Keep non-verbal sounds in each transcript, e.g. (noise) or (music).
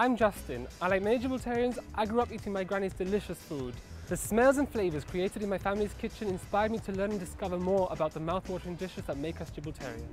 I'm Justin, and like many Gibraltarians, I grew up eating my granny's delicious food. The smells and flavours created in my family's kitchen inspired me to learn and discover more about the mouth-watering dishes that make us Gibraltarian.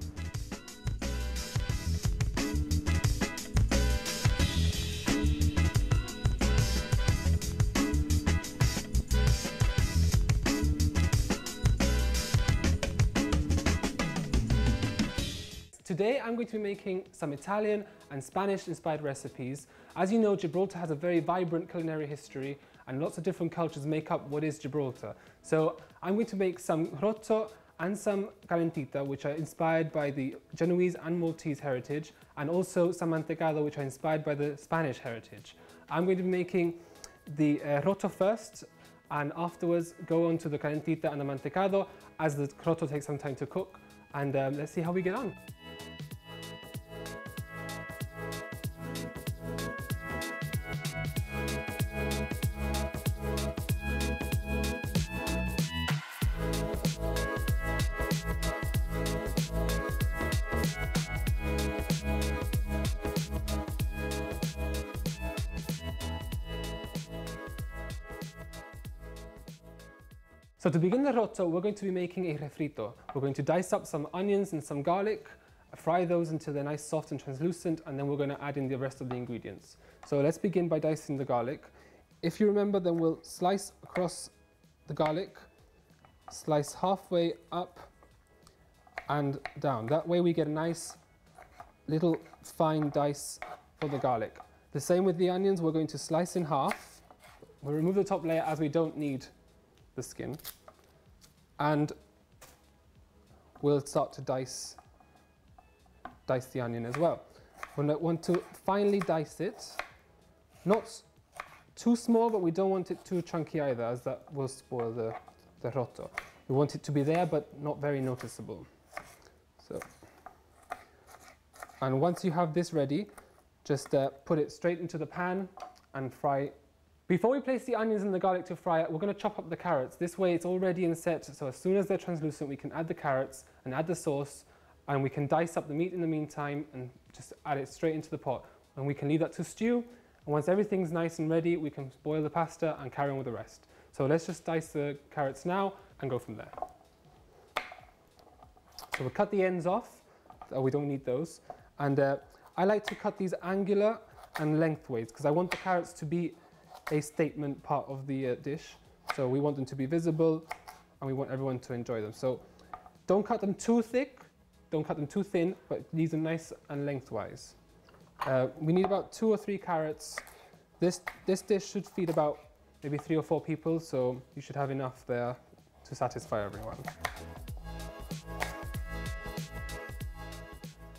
Today I'm going to be making some Italian and Spanish inspired recipes. As you know, Gibraltar has a very vibrant culinary history and lots of different cultures make up what is Gibraltar. So I'm going to make some rosto and some calentita, which are inspired by the Genoese and Maltese heritage, and also some mantecado, which are inspired by the Spanish heritage. I'm going to be making the uh, rosto first, and afterwards go on to the calentita and the mantecado, as the rosto takes some time to cook, and um, let's see how we get on. So to begin the rosto, we're going to be making a refrito. We're going to dice up some onions and some garlic, fry those until they're nice, soft and translucent, and then we're going to add in the rest of the ingredients. So let's begin by dicing the garlic. If you remember, then we'll slice across the garlic, slice halfway up and down. That way we get a nice little fine dice for the garlic. The same with the onions, we're going to slice in half. We'll remove the top layer as we don't need the skin. And we'll start to dice, dice the onion as well. We want to finely dice it, not too small, but we don't want it too chunky either, as that will spoil the, the rosto. We want it to be there, but not very noticeable. So, and once you have this ready, just uh, put it straight into the pan and fry before we place the onions and the garlic to fry, we're going to chop up the carrots. This way it's already in set, so as soon as they're translucent, we can add the carrots and add the sauce, and we can dice up the meat in the meantime and just add it straight into the pot. And we can leave that to stew, and once everything's nice and ready, we can boil the pasta and carry on with the rest. So let's just dice the carrots now and go from there. So we'll cut the ends off, oh, we don't need those. And uh, I like to cut these angular and lengthways because I want the carrots to be a statement part of the uh, dish. So we want them to be visible and we want everyone to enjoy them. So don't cut them too thick, don't cut them too thin, but leave them nice and lengthwise. Uh, we need about two or three carrots. This, this dish should feed about maybe three or four people, so you should have enough there to satisfy everyone.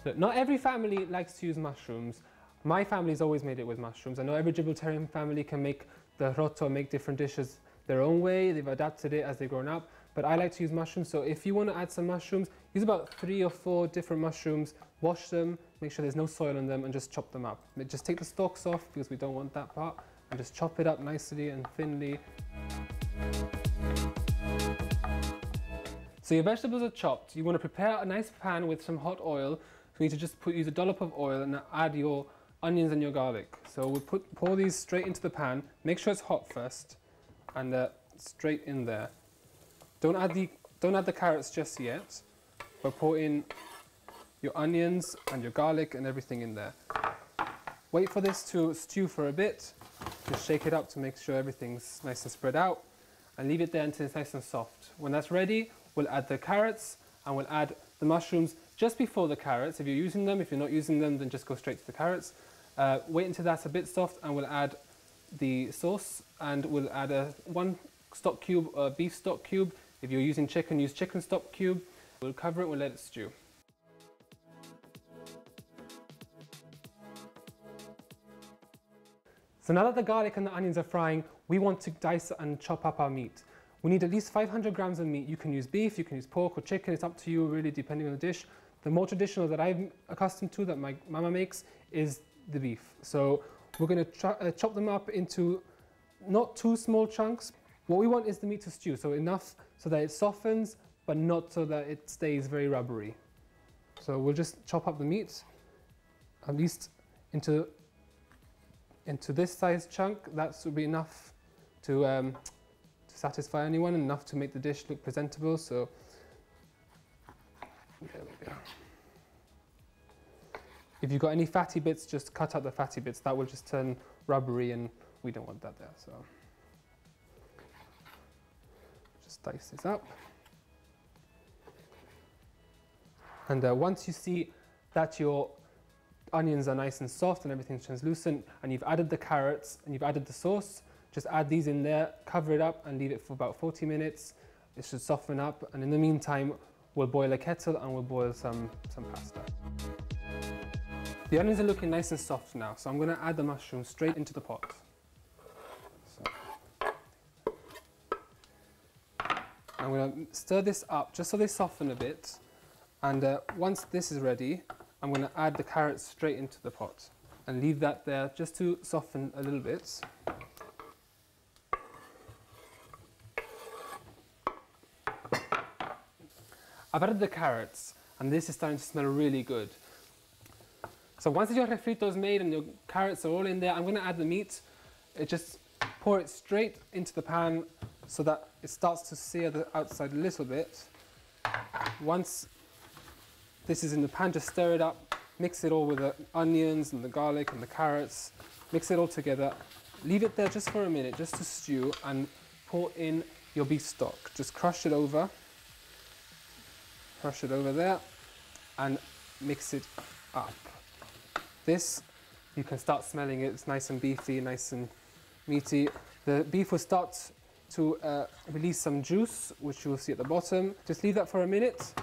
Look, not every family likes to use mushrooms, my family's always made it with mushrooms. I know every Gibraltarian family can make the rosto, make different dishes their own way. They've adapted it as they've grown up. But I like to use mushrooms. So if you want to add some mushrooms, use about three or four different mushrooms, wash them, make sure there's no soil on them and just chop them up. Just take the stalks off because we don't want that part and just chop it up nicely and thinly. So your vegetables are chopped. You want to prepare a nice pan with some hot oil. So you need to just put, use a dollop of oil and add your onions and your garlic. So we'll put, pour these straight into the pan. Make sure it's hot first and uh, straight in there. Don't add, the, don't add the carrots just yet, but pour in your onions and your garlic and everything in there. Wait for this to stew for a bit. Just shake it up to make sure everything's nice and spread out and leave it there until it's nice and soft. When that's ready, we'll add the carrots and we'll add the mushrooms just before the carrots. If you're using them, if you're not using them, then just go straight to the carrots. Uh, wait until that's a bit soft and we'll add the sauce and we'll add a one stock cube, a beef stock cube. If you're using chicken, use chicken stock cube. We'll cover it, we'll let it stew. So now that the garlic and the onions are frying, we want to dice and chop up our meat. We need at least 500 grams of meat. You can use beef, you can use pork or chicken, it's up to you really depending on the dish. The more traditional that I'm accustomed to, that my mama makes, is the beef. So we're going to uh, chop them up into not too small chunks. What we want is the meat to stew, so enough so that it softens, but not so that it stays very rubbery. So we'll just chop up the meat, at least into into this size chunk. That should be enough to, um, satisfy anyone, enough to make the dish look presentable. So there we go. If you've got any fatty bits, just cut out the fatty bits. That will just turn rubbery and we don't want that there. So just dice this up. And uh, once you see that your onions are nice and soft and everything's translucent and you've added the carrots and you've added the sauce, just add these in there, cover it up and leave it for about 40 minutes. It should soften up and in the meantime we'll boil a kettle and we'll boil some, some pasta. The onions are looking nice and soft now, so I'm going to add the mushrooms straight into the pot. So. I'm going to stir this up just so they soften a bit and uh, once this is ready, I'm going to add the carrots straight into the pot and leave that there just to soften a little bit. I've added the carrots and this is starting to smell really good. So once your refrito is made and your carrots are all in there, I'm going to add the meat. It just pour it straight into the pan so that it starts to sear the outside a little bit. Once this is in the pan, just stir it up, mix it all with the onions and the garlic and the carrots, mix it all together. Leave it there just for a minute, just to stew and pour in your beef stock. Just crush it over, crush it over there and mix it up. This, you can start smelling it, it's nice and beefy, nice and meaty. The beef will start to uh, release some juice, which you will see at the bottom. Just leave that for a minute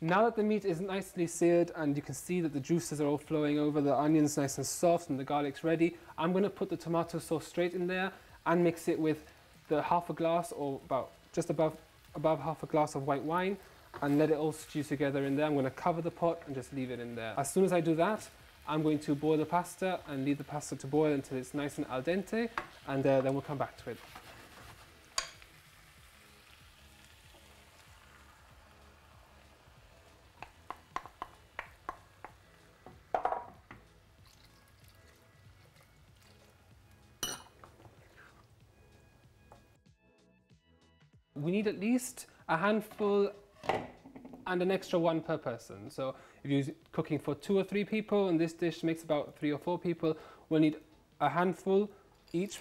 now that the meat is nicely seared and you can see that the juices are all flowing over, the onion's nice and soft and the garlic's ready, I'm going to put the tomato sauce straight in there and mix it with the half a glass or about just above, above half a glass of white wine and let it all stew together in there. I'm going to cover the pot and just leave it in there. As soon as I do that, I'm going to boil the pasta and leave the pasta to boil until it's nice and al dente and uh, then we'll come back to it. we need at least a handful and an extra one per person. So if you're cooking for two or three people and this dish makes about three or four people, we'll need a handful each.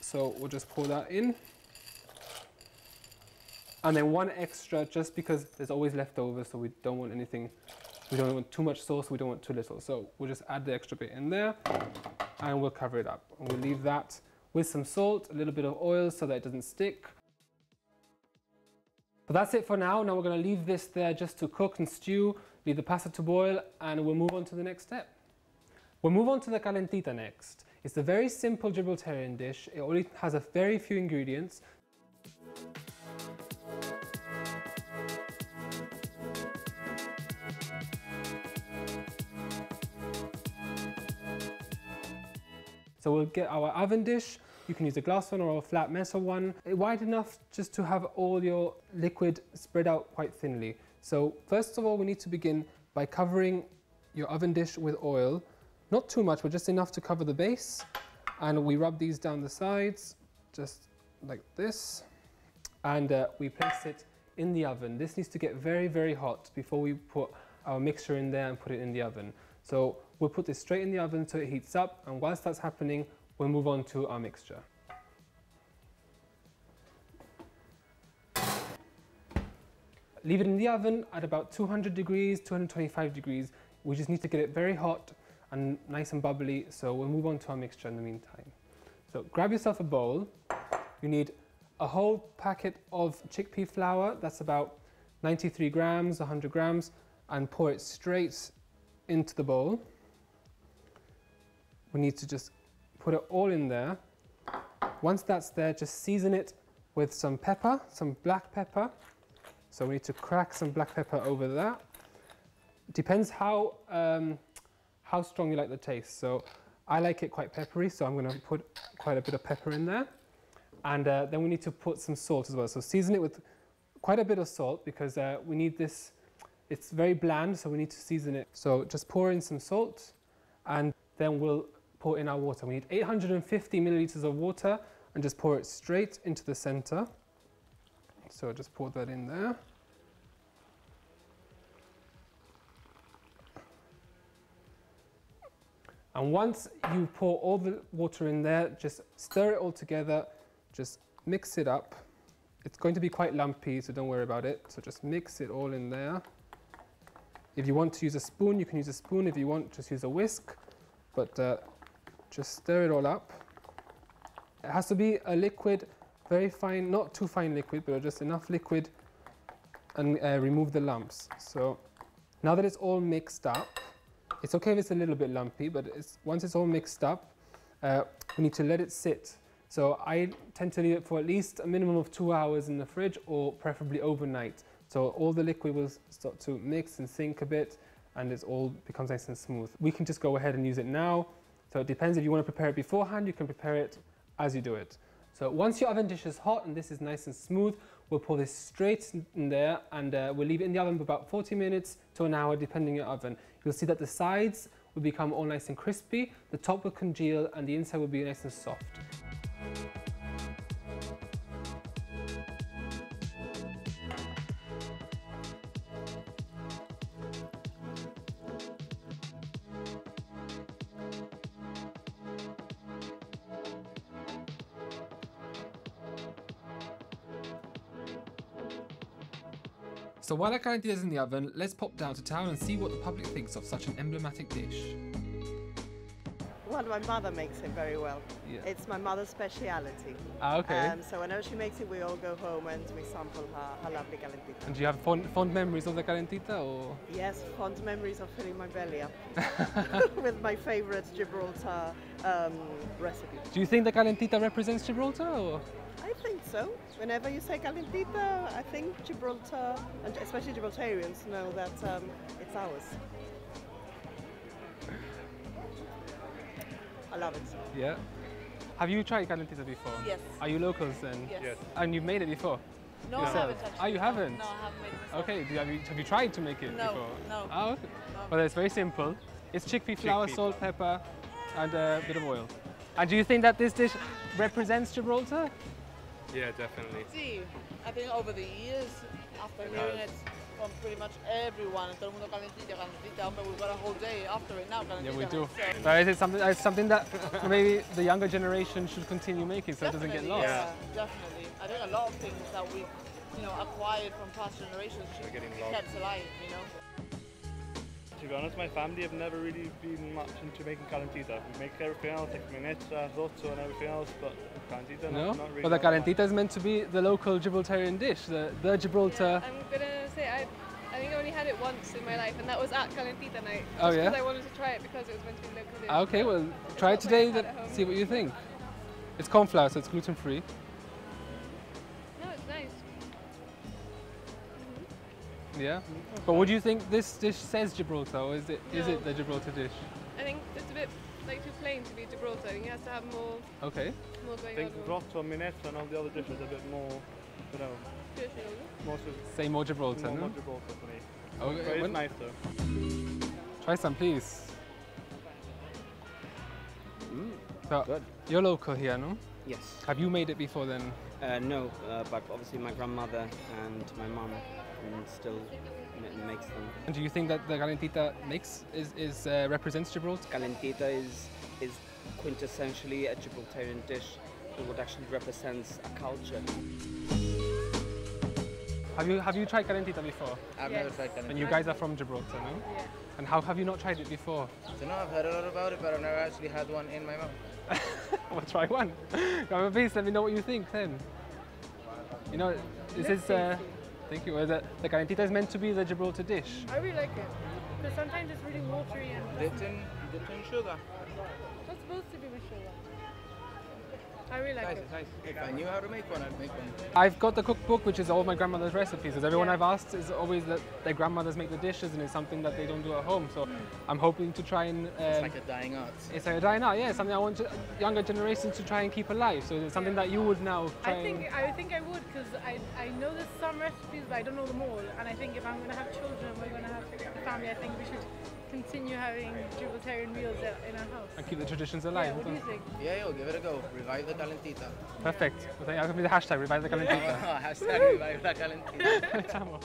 So we'll just pour that in. And then one extra just because there's always leftovers so we don't want anything, we don't want too much sauce, we don't want too little. So we'll just add the extra bit in there and we'll cover it up. And we'll leave that with some salt, a little bit of oil so that it doesn't stick. But that's it for now. Now we're going to leave this there just to cook and stew, leave the pasta to boil, and we'll move on to the next step. We'll move on to the calentita next. It's a very simple Gibraltarian dish. It only has a very few ingredients. So we'll get our oven dish, you can use a glass one or a flat metal one. Wide enough just to have all your liquid spread out quite thinly. So first of all, we need to begin by covering your oven dish with oil. Not too much, but just enough to cover the base. And we rub these down the sides, just like this. And uh, we place it in the oven. This needs to get very, very hot before we put our mixture in there and put it in the oven. So we'll put this straight in the oven so it heats up. And whilst that's happening, we'll move on to our mixture. Leave it in the oven at about 200 degrees, 225 degrees. We just need to get it very hot and nice and bubbly, so we'll move on to our mixture in the meantime. So grab yourself a bowl. You need a whole packet of chickpea flour, that's about 93 grams, 100 grams, and pour it straight into the bowl. We need to just put it all in there. Once that's there, just season it with some pepper, some black pepper. So we need to crack some black pepper over that. Depends how, um, how strong you like the taste. So I like it quite peppery, so I'm going to put quite a bit of pepper in there. And uh, then we need to put some salt as well. So season it with quite a bit of salt because uh, we need this, it's very bland, so we need to season it. So just pour in some salt and then we'll pour in our water. We need 850 milliliters of water and just pour it straight into the center. So I just pour that in there. And once you pour all the water in there, just stir it all together, just mix it up. It's going to be quite lumpy, so don't worry about it. So just mix it all in there. If you want to use a spoon, you can use a spoon. If you want, just use a whisk. But uh, just stir it all up. It has to be a liquid, very fine, not too fine liquid, but just enough liquid and uh, remove the lumps. So now that it's all mixed up, it's okay if it's a little bit lumpy, but it's, once it's all mixed up, uh, we need to let it sit. So I tend to leave it for at least a minimum of two hours in the fridge or preferably overnight. So all the liquid will start to mix and sink a bit and it all becomes nice and smooth. We can just go ahead and use it now. So it depends if you want to prepare it beforehand, you can prepare it as you do it. So once your oven dish is hot and this is nice and smooth, we'll pour this straight in there and uh, we'll leave it in the oven for about 40 minutes to an hour depending on your oven. You'll see that the sides will become all nice and crispy, the top will congeal and the inside will be nice and soft. So while our calentita is in the oven, let's pop down to town and see what the public thinks of such an emblematic dish. Well, my mother makes it very well. Yeah. It's my mother's speciality. Ah, okay. Um, so whenever she makes it, we all go home and we sample her, her lovely calentita. and do you have fond, fond memories of the calentita or? Yes, fond memories of filling my belly up (laughs) with my favorite Gibraltar um, recipe. Do you think the calentita represents Gibraltar or? I think so. Whenever you say calentita, I think Gibraltar, and especially Gibraltarians, know that um, it's ours. I love it. Yeah. Have you tried calentita before? Yes. Are you locals then? Yes. And you've made it before? No, Yourself? I haven't actually. Oh, you haven't? No, I haven't made it myself. Okay, do you, have, you, have you tried to make it No, before? no. Oh, okay. No. Well, it's very simple. It's chickpea flour, Chickpea salt, pepper, and a bit of oil. And do you think that this dish represents Gibraltar? Yeah, definitely. See, I think over the years, after It hearing has. it from pretty much everyone, todo el mundo calentita, calentita, but we've got a whole day after it now, calentita. Yeah, we do. So So is it something, it's something that maybe the younger generation should continue making so it doesn't get lost? Yeah, definitely. I think a lot of things that we, you know, acquired from past generations should be kept alive, you know. To be honest, my family have never really been much into making calentita. We make everything else, like minestra, rosto, and everything else, but calentita, No? not, not really. Well, the calentita is meant to be the local Gibraltarian dish, the, the Gibraltar. I'm gonna say I, I think I only had it once in my life, and that was at Calentita night. Oh, yeah? Because I wanted to try it because it was meant to be local dish. Ah, Okay, well, try it today, what I had then at home. see what you think. It's corn flour, so it's gluten free. Yeah. But would you think this dish says Gibraltar, or is it is No. it the Gibraltar dish? I think it's a bit like too plain to be Gibraltar. I think it has to have more, Okay. more going I think on. more rosto, minestra, and all the other dishes are a bit more, you know, traditional. more, sort Say more Gibraltar, more, no? more Gibraltar for me. Okay. But it's when- nice though. Try some, please. Mm. So, Good. you're local here, no? Yes. Have you made it before then? Uh, no, uh, but obviously my grandmother and my mum still makes them. And do you think that the calentita makes is, is uh, represents Gibraltar? Calentita is is quintessentially a Gibraltarian dish. It would actually represents a culture. Have you have you tried calentita before? I've Yes. never tried calentita. And you guys are from Gibraltar, no? Yeah. And how have you not tried it before? So no, I've heard a lot about it, but I've never actually had one in my mouth. (laughs) well, try one. Come on, please let me know what you think then. You know, this is. Uh, thank you. The, the calentita is meant to be the Gibraltar dish. I really like it because sometimes it's really watery and Dipped in, dipped in sugar. not supposed to be with sugar. I really like Nice, it. nice. If I knew how to make one, I'd make one. I've got the cookbook, which is all my grandmother's recipes. As everyone Yeah. I've asked is always that their grandmothers make the dishes, and it's something that they don't do at home. So I'm hoping to try and. Um, It's like a dying art. it's like a dying art, yeah. Something I want to, younger generations to try and keep alive. So it's something that you would now try I think and. I think I would because I, I know there's some recipes but I don't know them all and I think if I'm going to have children we're going to have a family I think we should continue having Gibraltarian meals in our house. and keep the traditions Yeah, alive. what do you think? Yeah, yo, give it a go. Revive the calentita. Perfect. Well, thank- I'll give you the hashtag revive the (laughs) calentita. Hashtag revive la calentita. (laughs) Ciao.